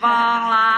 棒啦。